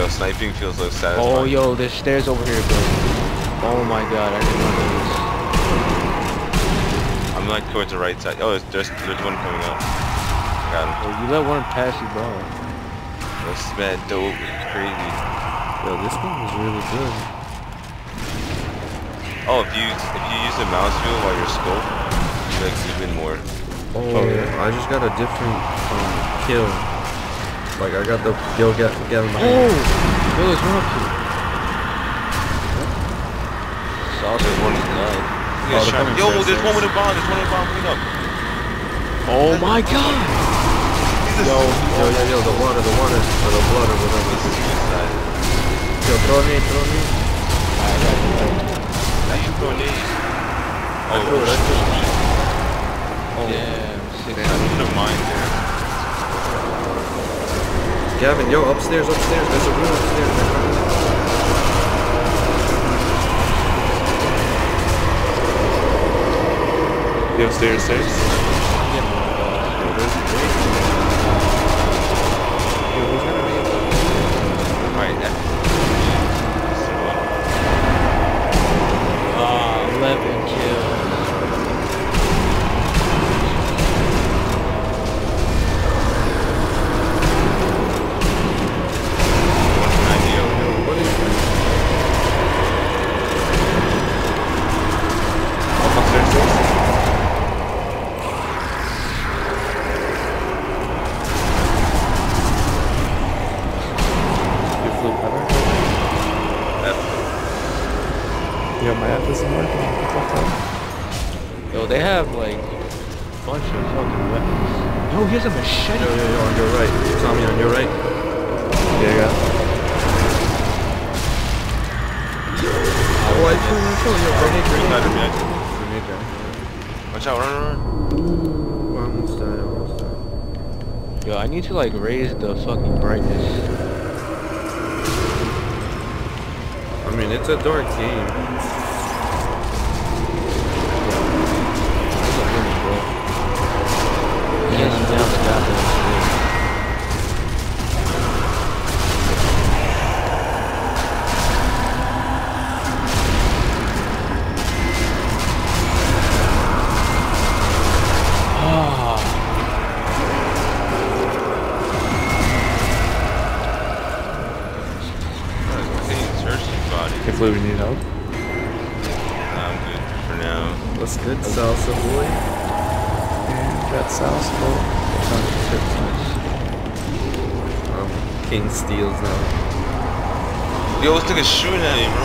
Yo, sniping feels so satisfying. Oh, yo, there's stairs over here, bro. Oh my god, I didn't know this. I'm like towards the right side. Oh, there's, there's, there's one coming up. Got him. Oh, you let one pass you, bro. This man dope. It's crazy. Yo, this one was really good. Oh, if you if you use the mouse wheel while you're scoped, you like even more. Oh, yeah. I just got a different um, kill. Like I got the yo get get him. Oh! Yo, oh, there's one up here. Saw There's one this guy. guy. Yeah, they're trying- coming Yo, stairs, there's one with a stairs. bomb. There's one with a bomb. Clean up. Oh my god! Yo, yo, yo, yo, the water, the water, or the blood, or whatever. This is suicide. Yo, throw a nade, throw a nade. Now you throw nades. Oh, threw it, I threw it. Oh. Damn, six Man, I need a mine there. Gavin, yo, upstairs, upstairs. There's a room upstairs. Yo, stairs, stairs. Yo, they have like a bunch of fucking weapons. Yo, he has a machete. Yo, yo, yo, on your right. Tommy, on your right. Yeah, I got Oh, I feel, I feel, yo, grenade, Green grenade. side of Grenade. Watch out, run, run, run. I almost died, I almost died. Yo, I need to like raise the fucking brightness. I mean, it's a dark game. Salsa boy? And that's South Um, King steals now. Yo, this nigga's shooting at me, bro.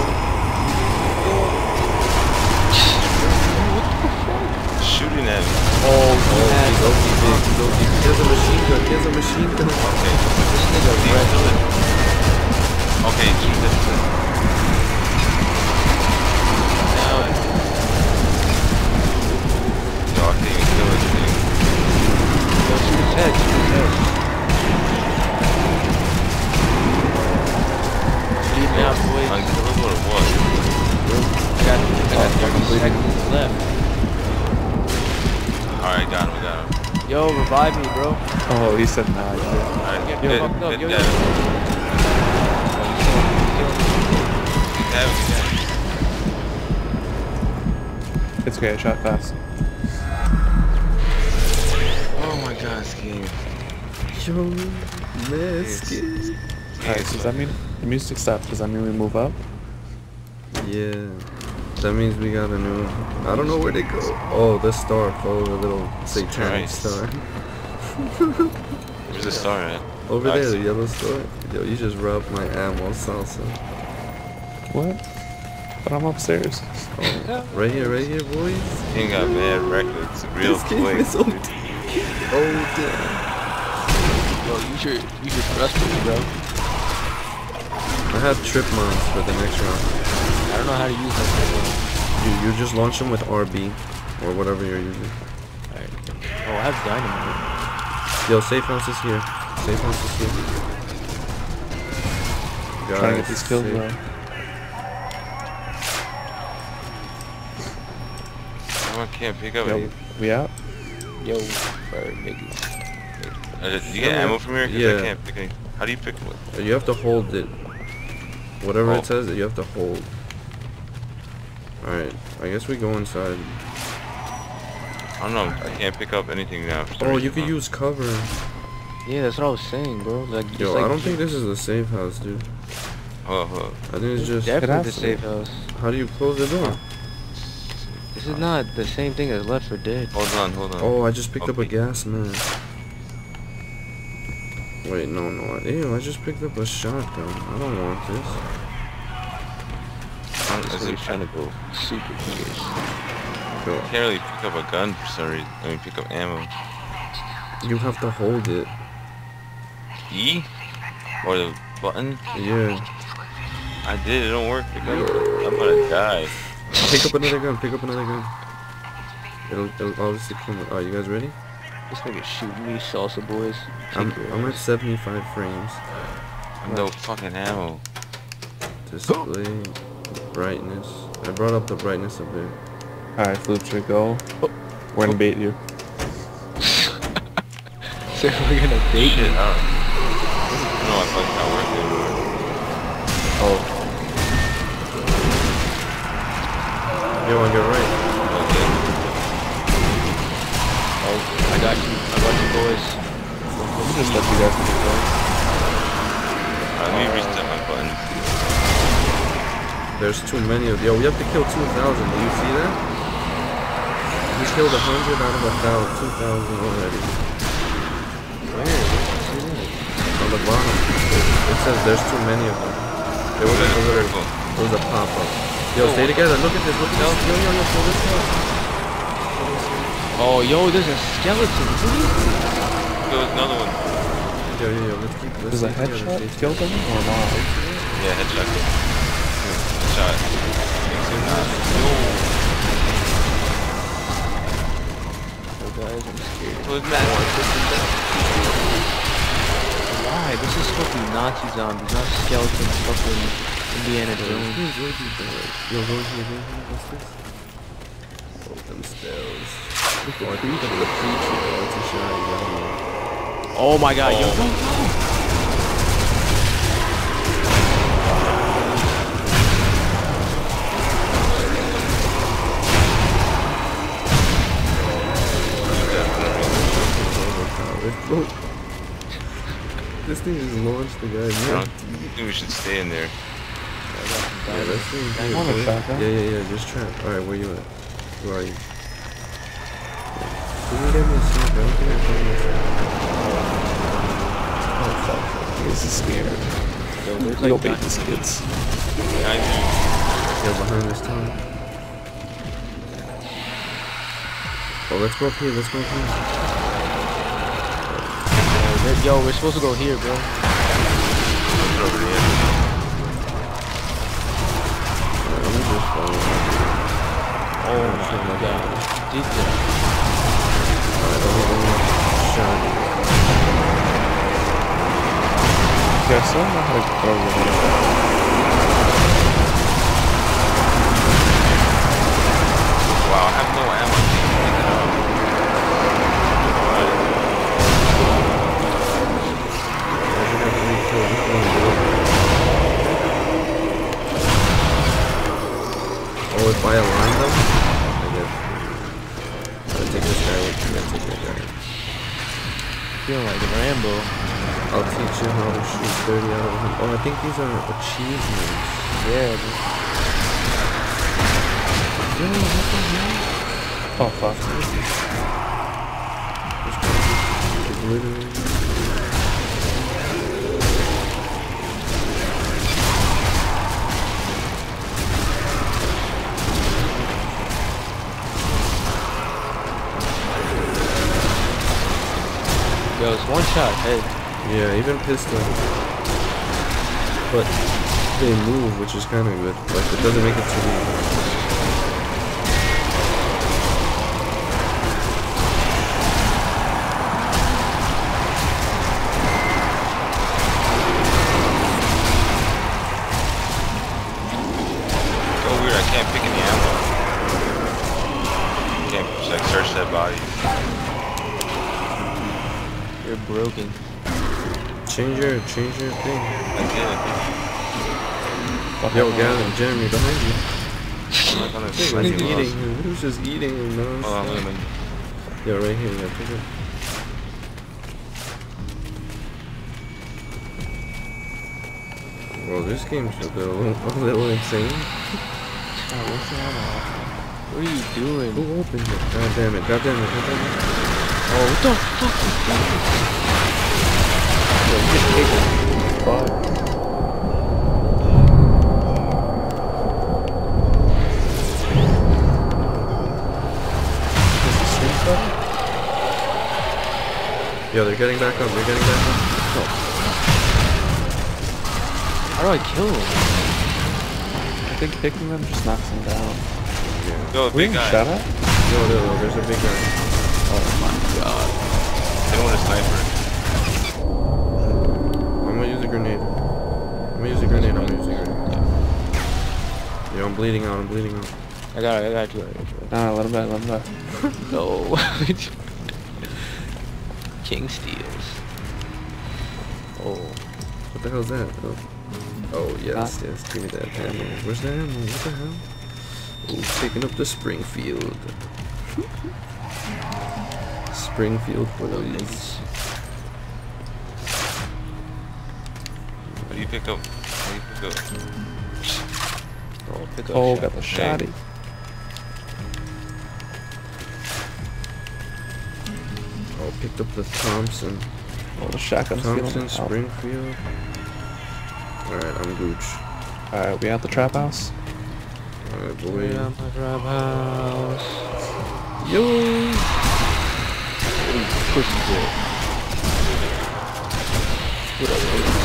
Shooting at me. Oh, Oh, he's OP big, he's OP. He has a machine gun, he has a machine gun. Okay. this nigga red. Okay, shoot this. Oh, he said nah. Yeah. Alright, Get good, fucked up, good, yo, good. yo. Have it, yeah. It's okay, I shot fast. Oh my god, this game. Yo, Mesky. Alright, so does that mean the music stops? Does that mean we move up? Yeah. That means we got a new. I don't know where they go. Oh, the star. Follow the little satanic Christ. star. Where's the star at? Over there, the yellow star. Yo, you just rubbed my ammo salsa. What? But I'm upstairs. Oh, right here, right here, boys. He ain't got mad records. Real This game quick. is OD. dude. Oh, damn. Yo, use your, use your thrusters, bro. I have trip mines for the next round. I don't know how to use them. You, you just launch them with RB or whatever you're using. Alright. Oh, I have dynamite. Yo, safe house is here. Safe house is here. Trying to get these kills, safe- bro. I can't pick up Yo, any. we out? Yo, bird niggas. Uh, do you get Yeah. ammo from here? 'Cause Yeah. I can't pick any. How do you pick what? You have to hold it. Whatever Oh. it says, you have to hold. Alright, I guess we go inside. I don't know. I can't pick up anything now. Oh, you could huh? use cover. Yeah, that's what I was saying, bro. Like, Yo, like I don't think this is a safe house, dude. Hold on, hold on. I think it's just. definitely the has safe house. How do you close the door? This is not the same thing as Left 4 Dead. Hold on, hold on. Oh, I just picked up a gas mask. Wait, no, no. Ew, I just picked up a shotgun. I don't want this. I'm just This is it- trying to go super gears. Yo, I can't really pick up a gun for some reason. I mean, pick up ammo. you have to hold it. E? Or the button? Yeah. I did. It don't work. The. I'm gonna die. Pick up another gun. Pick up another gun. It'll, it'll obviously come. Are you guys ready? This nigga shooting me, salsa boys. I'm, Kick your I'm at 75 frames. No fucking ammo. Display brightness. I brought up the brightness a bit. Alright, Floopster, go. We're gonna bait you. So we're gonna bait Shit, you. I don't, I don't know if it's not working anymore. Oh, Yo, on your right. Okay. Oh, I got you. I got you, boys. let me just let you guys control. Uh, let me reset my buttons. There's too many of Yo, we have to kill 2,000. Do you see that? We killed 100 out of a thousand, 2,000 already. Where? On the bottom. It, it says there's too many of them. There was a, What is there purple? was a pop-up. Yo, stay together. Look at this. Look at this. Yo, yo, yo, pull this out. Oh, yo, there's a skeleton. dude. There another one. Yo, yo, yo, let's keep let's Does a stay headshot stay kill them or not? Yeah, headshot. Headshot. Makes him not. Yo. Oh, I'm scared. It was mad. Why? This is be Nazi zombies, not skeleton fucking Indiana. Jones. Yo, where'd you go? Yo, go go. What's this? Oh, them spells. I think that was a creature. It's a shy. I don't. Oh my god, yo, Oh. go, go! Thing just launched the guy. I Yeah, don't think we should stay in there. yeah let's see. Want a shotgun. Yeah, yeah, yeah. Just trap. Alright, where you at? Where are you? Can you get me a sniper? I don't think I can get Oh fuck. This is scared. Yo, there's We'll like bait these kids. Behind you. Yeah, behind this tower. Oh, let's go up here. Let's go up here. Yo, we're supposed to go here, bro. What's over there? Alright, let me just follow. Oh my god. Did that. Alright, let me, let 30 out of 100. Oh, I think these are achievements. Yeah. Yo, what the hell? Oh fuck. It's literally... Yo, it's one shot hey. Yeah, even pistol. But they move, which is kind of good. Like, it doesn't make it too easy. Weird, I can't pick any ammo. Can't like search that body. You're broken. Change your, change your thing. Again, Fuck Yo. Gavin, Jeremy, behind you. I'm not gonna Who's smack eating? lost. Who's just eating? No. Hold on, wait a minute. Yo, right here, yeah, pick it. Well, this game's a little, a little insane. What are you doing? Who opened it? God damn it, god damn it, god damn it. Oh, what the fuck Yo, they're getting back up, they're getting back up. How do I kill him? I think kicking them just knocks them down. Yo, We big didn't guy. shout out? No, no, no, there's a big guy. Oh my god. They want a sniper. I'm gonna use a grenade. I'm gonna use a grenade, I'm gonna use a grenade. Yo, I'm bleeding out, I'm bleeding out. I got it, I got you. I got you. Nah, let him die, let him die. No. King steals. Oh. What the hell's that? Oh, oh yes, yes, give me that ammo. Where's the ammo? What the hell? Oh, picking up the Springfield. Springfield for the police. What do you pick up? What do you pick up? Oh, pick up Oh, got the shotty. Oh, picked up the Thompson. Oh, the shotgun's feeling Thompson. Springfield. Alright, I'm Gooch. Alright, we at the trap house? Alright, We boy. at the trap house. Yo! Ooh, pussy good. What up, ladies?